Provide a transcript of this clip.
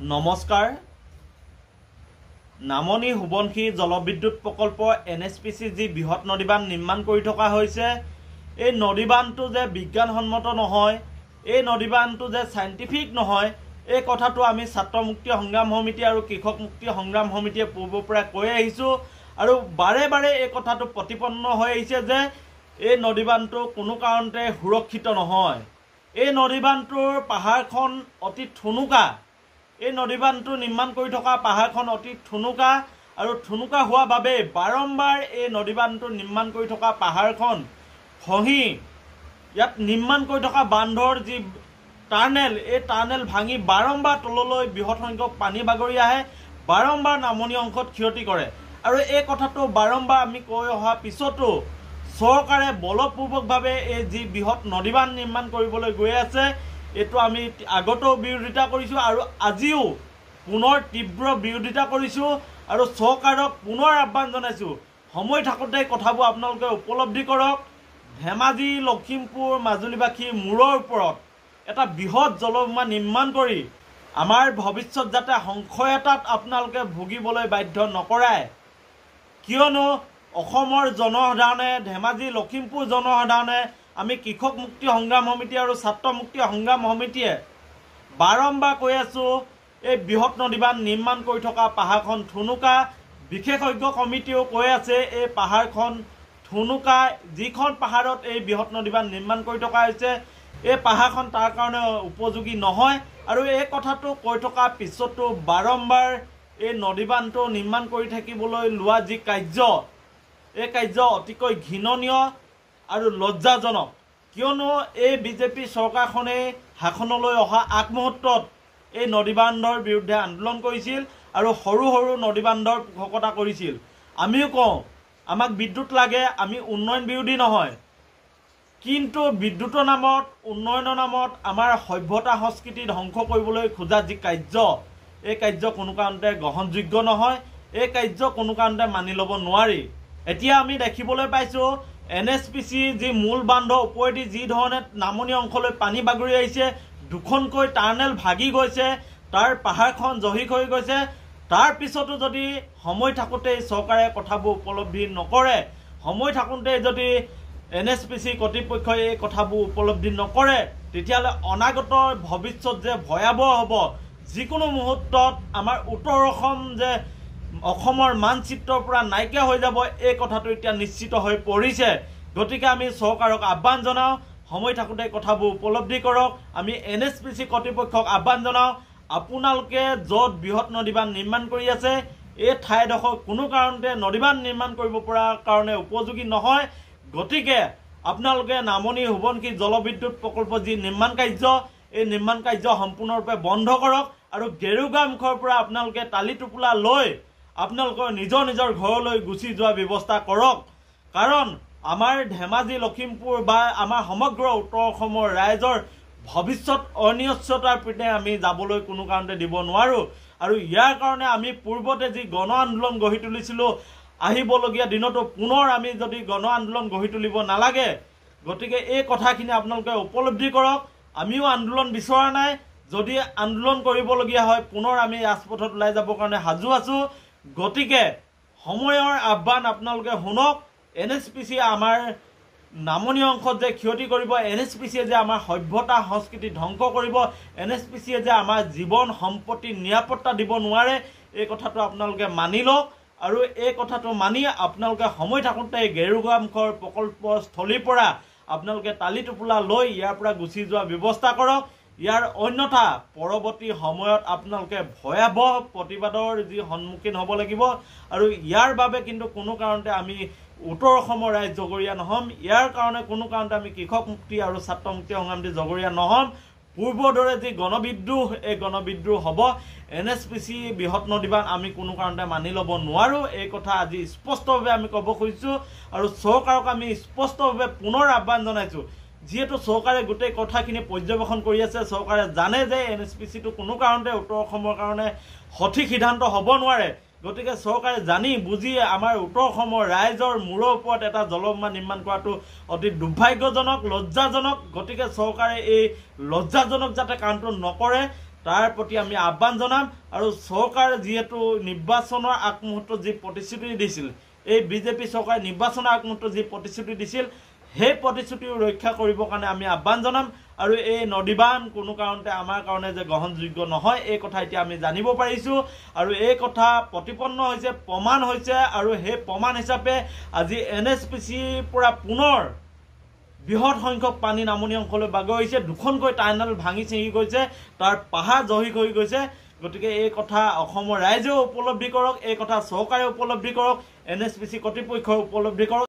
নমস্কাৰ। নামনি সোৱণশিৰি জলবিদ্যুৎ প্ৰকল্প এন এছ পি চি যি বৃহৎ নদীবান্ধ নিৰ্মাণ কৰি থকা হৈছে এই নদীবান্ধটো যে বিজ্ঞানসন্মত নহয় এই নদীবান্ধটো যে চাইণ্টিফিক নহয় এই কথাটো আমি ছাত্ৰ মুক্তি সংগ্ৰাম সমিতি আৰু কৃষক মুক্তি সংগ্ৰাম সমিতিয়ে পূৰ্বৰ পৰা কৈ আহিছোঁ। আৰু বাৰে বাৰে এই কথাটো প্ৰতিপন্ন হৈ আহিছে যে এই নদীবান্ধটো কোনো কাৰণতে সুৰক্ষিত নহয়। এই নদীবান্ধটোৰ পাহাৰখন অতি ঠুনুকা এই নদীবান্ধটো নিৰ্মাণ কৰি থকা পাহাৰখন অতি ঠুনুকা আৰু ঠুনুকা হোৱাৰ বাবে বাৰম্বাৰ এই নদীবান্ধটো নিৰ্মাণ কৰি থকা পাহাৰখন খহি ইয়াত নিৰ্মাণ কৰি থকা বান্ধৰ যি টাৰ্নেল এই টাৰ্নেল ভাঙি বাৰম্বাৰ তললৈ বৃহৎ সংখ্যক পানী বাগৰি আহে বাৰম্বাৰ নামনি অংশত ক্ষতি কৰে। আৰু এই কথাটো বাৰম্বাৰ আমি কৈ অহাৰ পিছতো চৰকাৰে বলপূৰ্বকভাৱে এই যি বৃহৎ নদীবান্ধ নিৰ্মাণ কৰিবলৈ গৈ আছে এইটো আমি আগতেও বিৰোধিতা কৰিছোঁ আৰু আজিও পুনৰ তীব্ৰ বিৰোধিতা কৰিছোঁ আৰু চৰকাৰক পুনৰ আহ্বান জনাইছোঁ। সময় থাকোঁতে কথাবোৰ আপোনালোকে উপলব্ধি কৰক। ধেমাজি লখিমপুৰ মাজুলীবাসীৰ মূৰৰ ওপৰত এটা বৃহৎ জলবোমা নিৰ্মাণ কৰি আমাৰ ভৱিষ্যত যাতে সংশয় এটাত আপোনালোকে ভুগিবলৈ বাধ্য নকৰায় কিয়নো অসমৰ জনসাধাৰণে ধেমাজি লখিমপুৰ জনসাধাৰণে আমি কৃষক মুক্তি সংগ্ৰাম সমিতি আৰু ছাত্ৰ মুক্তি সংগ্ৰাম সমিতিয়ে বাৰম্বাৰ কৈ আছোঁ এই বৃহৎ নদীবান্ধ নিৰ্মাণ কৰি থকা পাহাৰখন ঠুনুকা বিশেষজ্ঞ কমিটিয়েও কৈ আছে এই পাহাৰখন ঠুনুকা যিখন পাহাৰত এই বৃহৎ নদীবান্ধ নিৰ্মাণ কৰি থকা হৈছে এই পাহাৰখন তাৰ কাৰণে উপযোগী নহয় আৰু এই কথাটো কৈ থকাৰ পিছতো বাৰম্বাৰ এই নদীবান্ধটো নিৰ্মাণ কৰি থাকিবলৈ লোৱা যি কাৰ্য এই কাৰ্য অতিকৈ ঘৃণনীয় আৰু লজ্জাজনক। কিয়নো এই বিজেপি চৰকাৰখনে শাসনলৈ অহা আগমুহূৰ্তত এই নদীবান্ধৰ বিৰুদ্ধে আন্দোলন কৰিছিল আৰু সৰু সৰু নদীবান্ধৰ পোষকতা কৰিছিল। আমিও কওঁ আমাক বিদ্যুৎ লাগে আমি উন্নয়ন বিৰোধী নহয়। কিন্তু বিদ্যুতৰ নামত উন্নয়নৰ নামত আমাৰ সভ্যতা সংস্কৃতি ধ্বংস কৰিবলৈ খোজা যি কাৰ্য এই কাৰ্য কোনো কাৰণতে গ্ৰহণযোগ্য নহয় এই কাৰ্য কোনো কাৰণতে মানি ল'ব নোৱাৰি। এতিয়া আমি দেখিবলৈ পাইছোঁ এন এছ পি চি যি মূল বান্ধৰ ওপৰেদি যি ধৰণে নামনি অংশলৈ পানী বাগৰি আহিছে দুখনকৈ টাৰ্নেল ভাগি গৈছে তাৰ পাহাৰখন জহি হৈ গৈছে। তাৰ পিছতো যদি সময় থাকোঁতেই চৰকাৰে কথাবোৰ উপলব্ধি নকৰে সময় থাকোঁতেই যদি এন এছ পি চি কৰ্তৃপক্ষই এই কথাবোৰ উপলব্ধি নকৰে তেতিয়াহ'লে অনাগত ভৱিষ্যত যে ভয়াৱহ হ'ব যিকোনো মুহূৰ্তত আমাৰ উত্তৰ অসম যে অসমৰ মানচিত্ৰৰ পৰা নাইকিয়া হৈ যাব এই কথাটো এতিয়া নিশ্চিত হৈ পৰিছে। গতিকে আমি চৰকাৰক আহ্বান জনাওঁ সময় থাকোঁতে কথাবোৰ উপলব্ধি কৰক। আমি এন এছ পি চি কৰ্তৃপক্ষক আহ্বান জনাওঁ আপোনালোকে য'ত বৃহৎ নদীবান্ধ নিৰ্মাণ কৰি আছে এই ঠাইডোখৰ কোনো কাৰণতে নদীবান্ধ নিৰ্মাণ কৰিব পৰা কাৰণে উপযোগী নহয়। গতিকে আপোনালোকে নামনি সোৱণশিৰি জলবিদ্যুৎ প্ৰকল্প যি নিৰ্মাণ কাৰ্য এই নিৰ্মাণ কাৰ্য সম্পূৰ্ণৰূপে বন্ধ কৰক আৰু গেৰুগা মুখৰ পৰা আপোনালোকে টালি টোপোলা লৈ আপোনালোকৰ নিজৰ নিজৰ ঘৰলৈ গুচি যোৱাৰ ব্যৱস্থা কৰক। কাৰণ আমাৰ ধেমাজি লখিমপুৰ বা আমাৰ সমগ্ৰ উত্তৰ অসমৰ ৰাইজৰ ভৱিষ্যত অনিশ্চয়তাৰ পিনে আমি যাবলৈ কোনো কাৰণতে দিব নোৱাৰোঁ। আৰু ইয়াৰ কাৰণে আমি পূৰ্বতে যি গণ আন্দোলন গঢ়ি তুলিছিলোঁ আহিবলগীয়া দিনতো পুনৰ আমি যদি গণ আন্দোলন গঢ়ি তুলিব নালাগে গতিকে এই কথাখিনি আপোনালোকে উপলব্ধি কৰক। আমিও আন্দোলন বিচৰা নাই। যদি আন্দোলন কৰিবলগীয়া হয় পুনৰ আমি ৰাজপথত ওলাই যাবৰ কাৰণে সাজু আছোঁ। গতিকে সময়ৰ আহ্বান আপোনালোকে শুনক। এন এছ পি চিয়ে আমাৰ নামনি অংশত যে ক্ষতি কৰিব এন এছ পি চিয়ে যে আমাৰ সভ্যতা সংস্কৃতি ধ্বংস কৰিব এন এছ পি চিয়ে যে আমাৰ জীৱন সম্পত্তি নিৰাপত্তা দিব নোৱাৰে এই কথাটো আপোনালোকে মানি লওক। আৰু এই কথাটো মানি আপোনালোকে সময় থাকোঁতে গেৰুগামুখৰ প্ৰকল্পস্থলীৰ পৰা আপোনালোকে টালি টোপোলা লৈ ইয়াৰ পৰা গুচি যোৱাৰ ব্যৱস্থা কৰক। ইয়াৰ অন্যথা পৰৱৰ্তী সময়ত আপোনালোকে ভয়াৱহ প্ৰতিবাদৰ যি সন্মুখীন হ'ব লাগিব আৰু ইয়াৰ বাবে কিন্তু কোনো কাৰণতে আমি উত্তৰ অসমৰ ৰাইজ জগৰীয়া নহ'ম। ইয়াৰ কাৰণে কোনো কাৰণতে আমি কৃষক মুক্তি আৰু ছাত্ৰ মুক্তি সংগ্ৰামী জগৰীয়া নহ'ম। পূৰ্বৰ দৰে যি গণবিদ্ৰোহ এই গণবিদ্ৰোহ হ'ব। এন এছ পি চি বৃহৎ নদীবান আমি কোনো কাৰণতে মানি ল'ব নোৱাৰোঁ। এই কথা আজি স্পষ্টভাৱে আমি ক'ব খুজিছোঁ আৰু চৰকাৰক আমি স্পষ্টভাৱে পুনৰ আহ্বান জনাইছোঁ। যিহেতু চৰকাৰে গোটেই কথাখিনি পৰ্যবেক্ষণ কৰি আছে চৰকাৰে জানে যে এন এছ পি চিটো কোনো কাৰণতে উত্তৰ অসমৰ কাৰণে সঠিক সিদ্ধান্ত হ'ব নোৱাৰে। গতিকে চৰকাৰে জানি বুজি আমাৰ উত্তৰ অসমৰ ৰাইজৰ মূৰৰ ওপৰত এটা জলবোমা নিৰ্মাণ কৰাটো অতি দুৰ্ভাগ্যজনক লজ্জাজনক। গতিকে চৰকাৰে এই লজ্জাজনক যাতে কামটো নকৰে তাৰ প্ৰতি আমি আহ্বান জনাম। আৰু চৰকাৰে যিহেতু নিৰ্বাচনৰ আগমুহূৰ্তত যি প্ৰতিশ্ৰুতি দিছিল এই বিজেপি চৰকাৰে নিৰ্বাচনৰ আগমুহূৰ্তত যি প্ৰতিশ্ৰুতি দিছিল সেই প্ৰতিশ্ৰুতিও ৰক্ষা কৰিবৰ কাৰণে আমি আহ্বান জনাম। আৰু এই নদীবান কোনো কাৰণতে আমাৰ কাৰণে যে গ্ৰহণযোগ্য নহয় এই কথা এতিয়া আমি জানিব পাৰিছোঁ। আৰু এই কথা প্ৰতিপন্ন হৈছে প্ৰমাণ হৈছে। আৰু সেই প্ৰমাণ হিচাপে আজি এন এছ পি চিৰ পৰা পুনৰ বৃহৎ সংখ্যক পানী নামনি অংশলৈ বাগৰিছে দুখনকৈ টাৰ্মিনেল ভাঙি ছিঙি গৈছে। তাৰ পাহাৰ জহি হৈ গৈছে। গতিকে এই কথা অসমৰ ৰাইজেও উপলব্ধি কৰক এই কথা চৰকাৰে উপলব্ধি কৰক এন এছ পি চি কৰ্তৃপক্ষই উপলব্ধি কৰক।